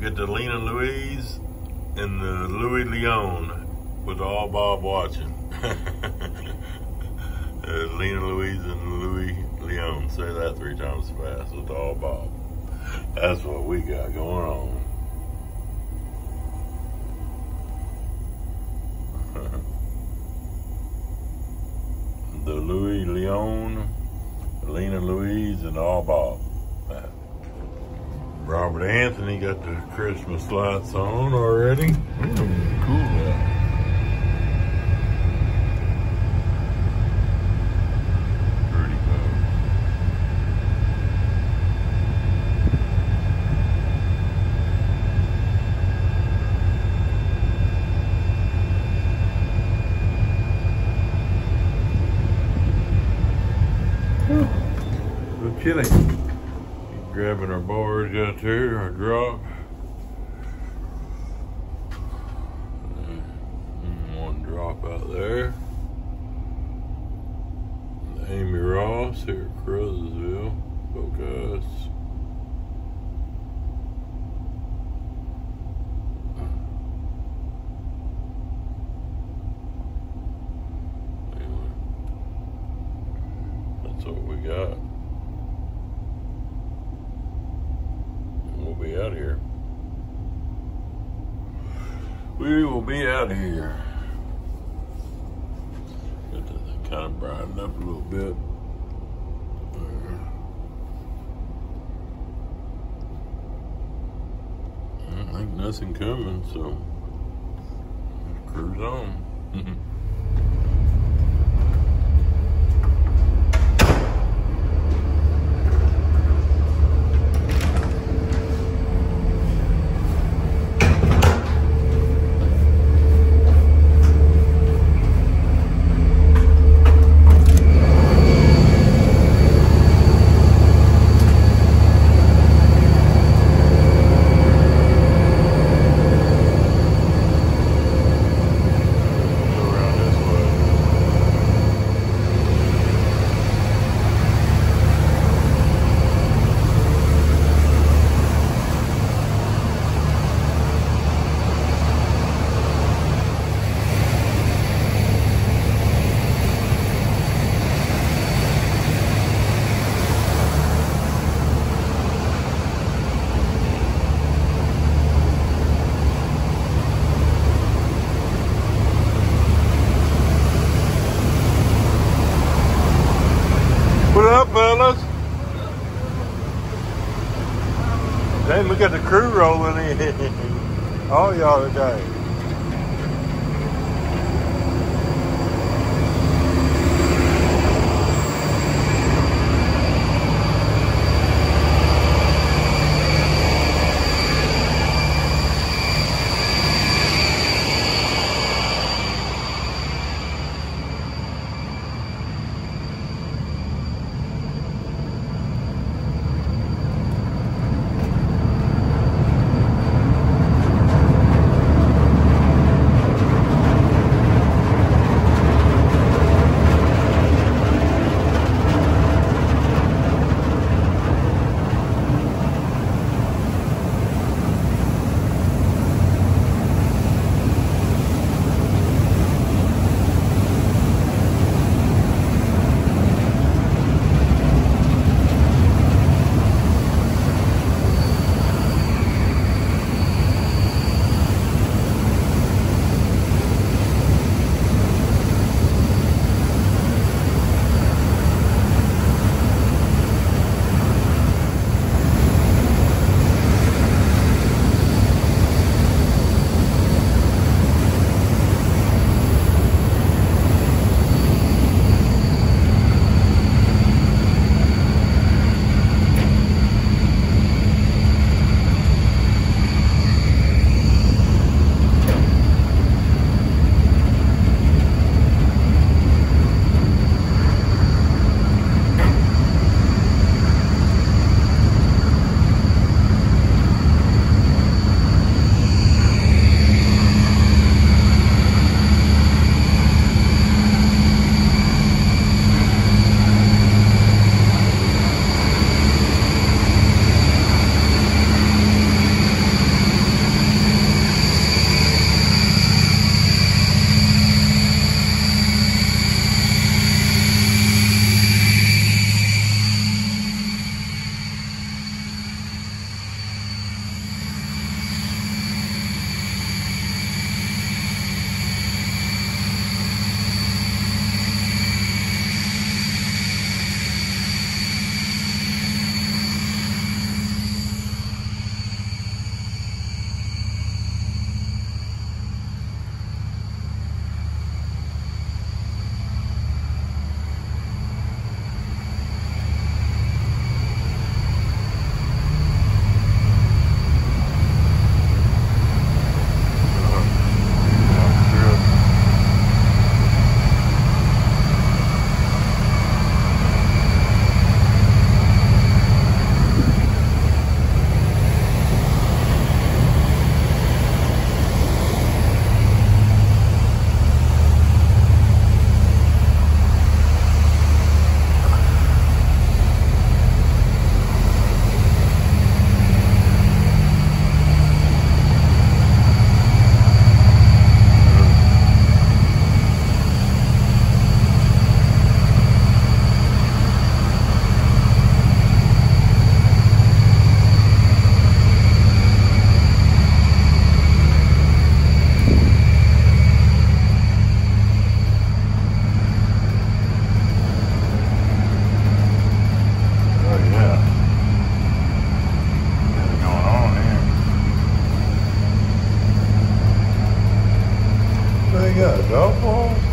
get the Lena Louise and the Louis Leon with all Bob watching. uh, Lena Louise and Louis Leon. Say that three times fast with all Bob. That's what we got going on. the Louis Leon, Lena Louise, and all Bob. Robert Anthony got the Christmas lights on already. Ooh, cool that cool. A little chilly. Grabbing out there, our drop. And One drop out there. Amy Ross here at Caruthersville. Focus. Anyway, that's what we got. And We'll be out here. We will be out here. Got to kind of brighten up a little bit. I don't think nothing coming, so cruise on. yeah, go for it.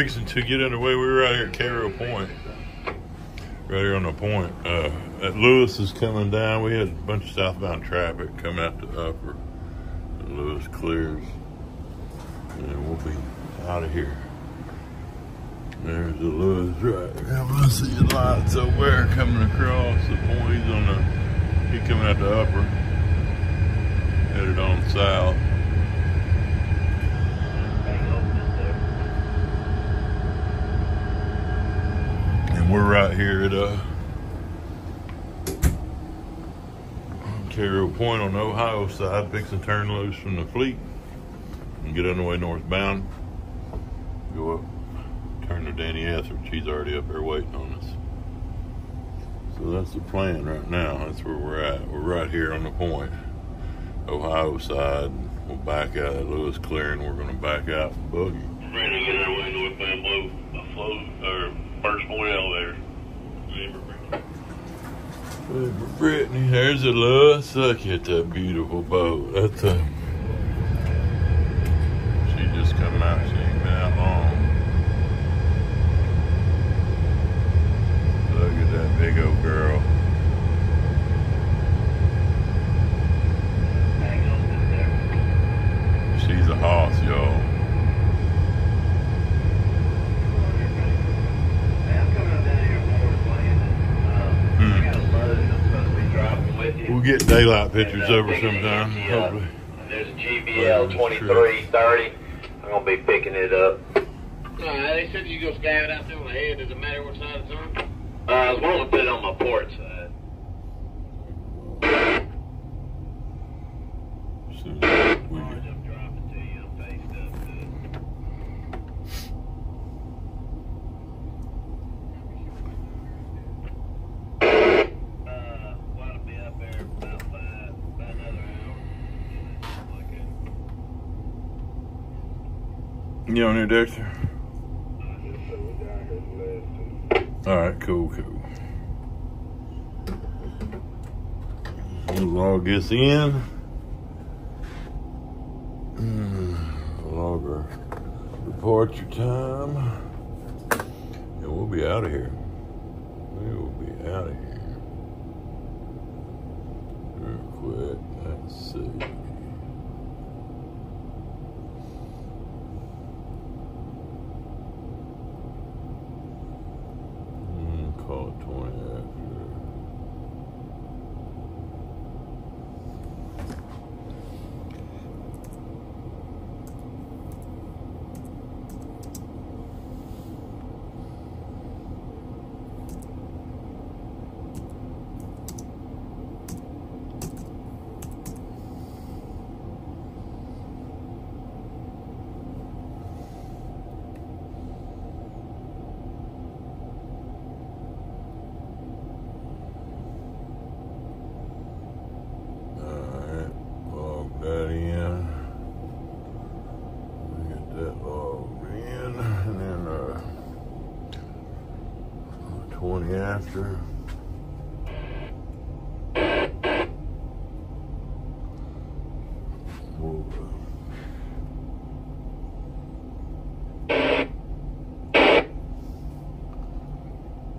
Fixing to get underway. We were out here at Cairo Point. Right here on the point. Uh, at Lewis is coming down. We had a bunch of southbound traffic coming out the upper. And Lewis clears. And we'll be out of here. There's the Lewis right there. I see lights over there coming across the point. He's on the, he coming out the upper. Headed on south. And we're right here at uh, Cairo Point on the Ohio side, fixing to turn loose from the fleet and get underway northbound. Go up, turn to Danny Etheridge. He's already up there waiting on us. So that's the plan right now. That's where we're at. We're right here on the point, Ohio side. We'll back out at Lewis Clearing. We're going to back out and boogie. Ready to get our way northbound blow a flow or first point elevator. Hey, for Brittany, there's a Lewis. Look at that beautiful boat. That's a. She just come out. She ain't been out long. Look at that big old girl. She's a hoss, y'all. We'll get daylight pictures over sometime. Hopefully. There's a GBL 2330. I'm going to be picking it up. Uh, they said you go scout it out there on the head. Does it matter what side it's on? Uh, as long as I put it on my port side. Soon as we Or get- just drop it to you and paste up to it. Uh, well, it'll be up there about five, about another hour. Like it. On Dexter? Here last All right, cool, cool. Log this in. Hmm, logger, report your time. And we'll be out of here. We will be out of here. Real quick. Let's see. Mm, call it 20 after. Alright, log that in. We Get that logged in, and then, uh, 20 after.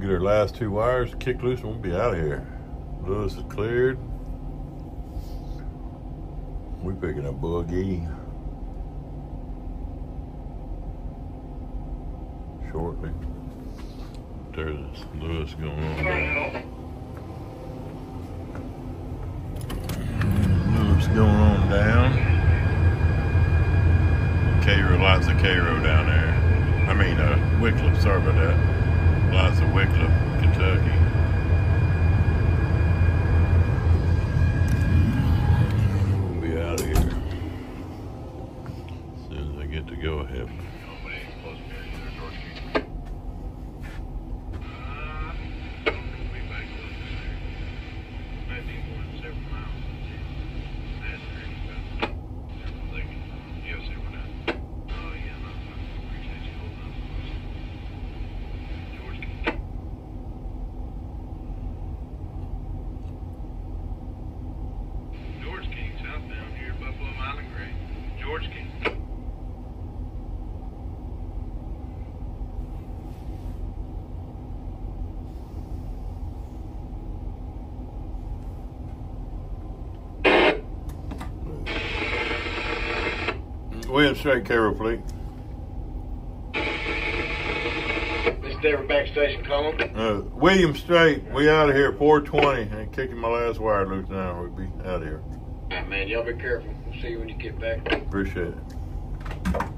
Get our last two wires kicked loose and we'll be out of here. Lewis is cleared. We picking up boogie shortly. There's Lewis going on down. Lewis going on down. Cairo, lots of Cairo down there. I mean, uh, Wickliffe, sorry about that. Lots of Wickliffe, Kentucky. William Strait Cairo Fleet. This Denver Bank Station calling. Uh, William Strait, we out of here 420. And kicking my last wire loose now. We'll be out of here. All right, man. Y'all be careful. We'll see you when you get back. Appreciate it.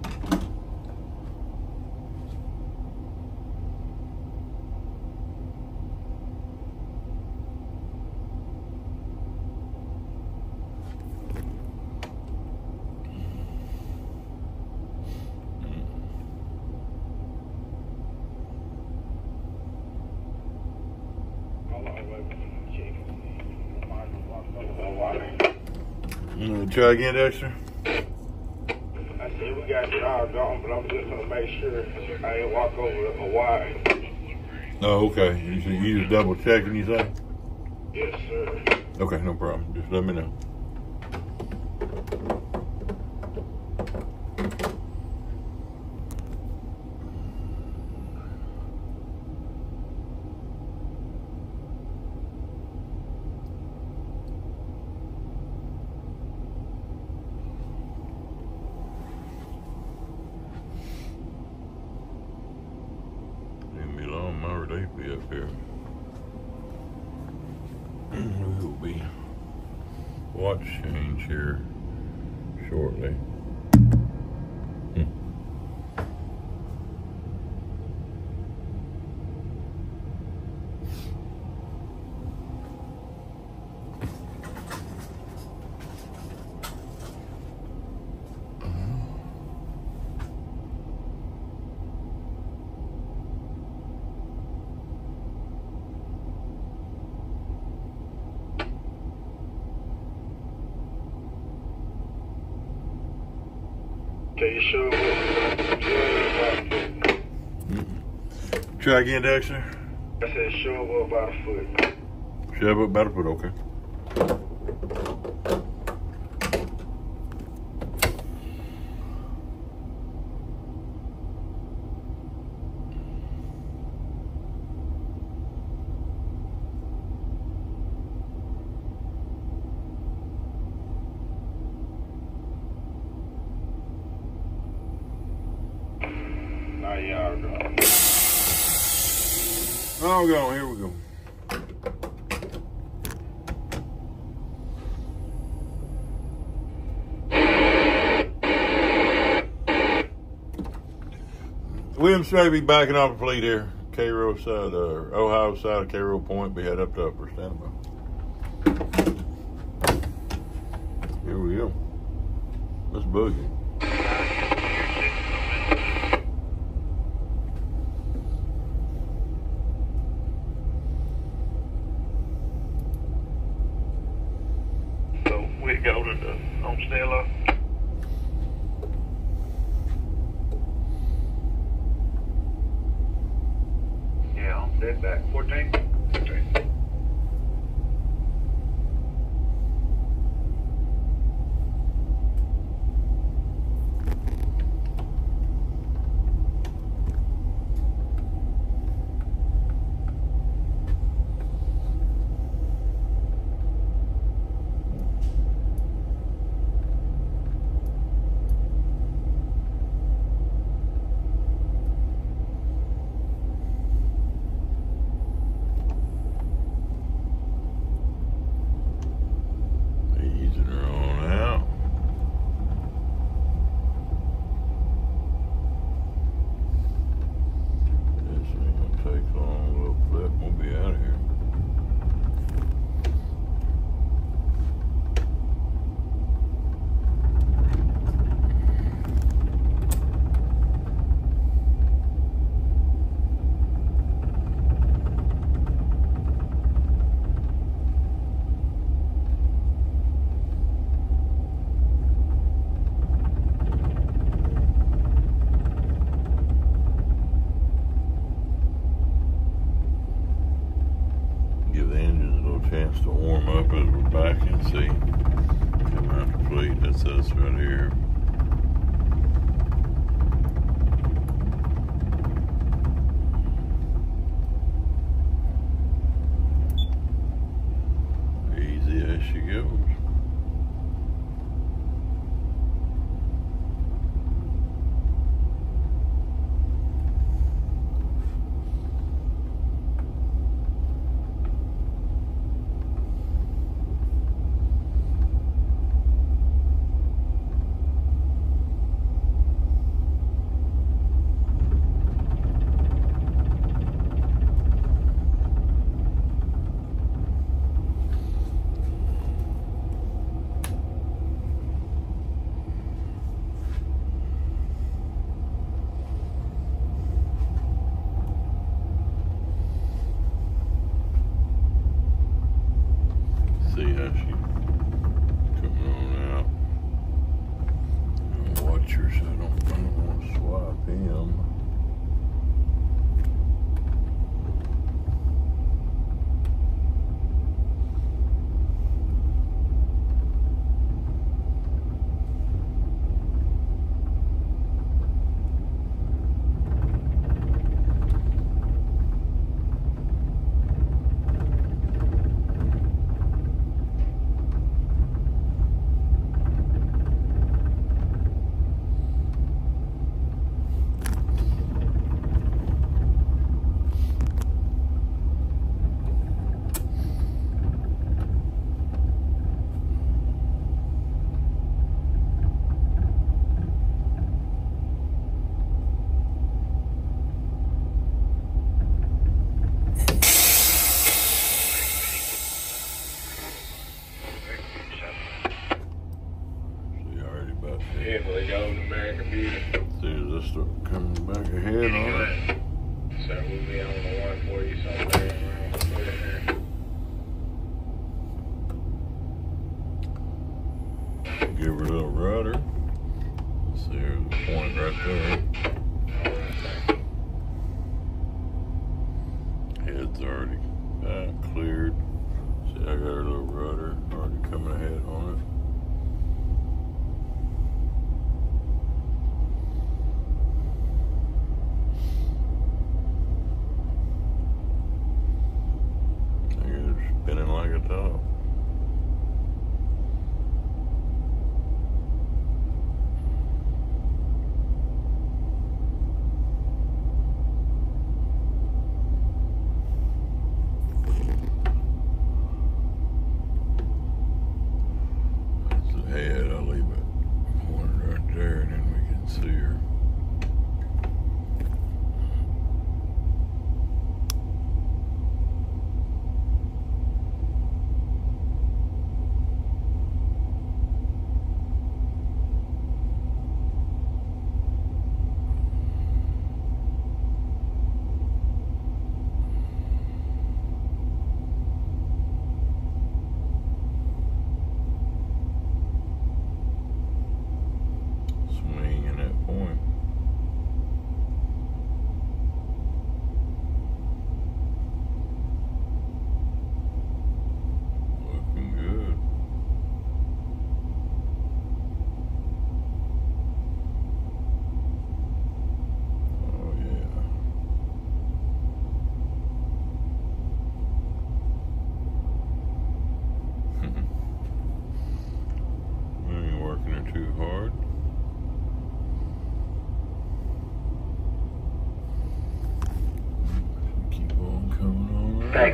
Mm, Try again, Dexter. I said we got it all gone, but I'm just gonna make sure I ain't walk over a wire. Oh, okay. You just double checking, you say? Yes, sir. Okay, no problem. Just let me know. Leave me alone, my relief be up here. we will be watch change here shortly. Hmm. Can you show what Try again, Dexter. I said show what about a foot. Shove up about a foot, okay. Now y'all go. Oh. Here we go. William Strait be backing off the fleet here. Cairo side, uh, Ohio side of Cairo Point. Be head up to upper. Stand by. Here we go. Let's boogie.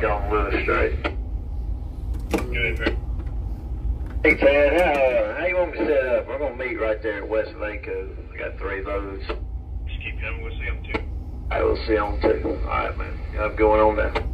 don't straight. Hey, Ted, how, uh, how you want me set up? We're going to meet right there at Westvaco. I got three loads. Just keep coming. We'll see them too. I will see them too. All right, man. I'm going on now.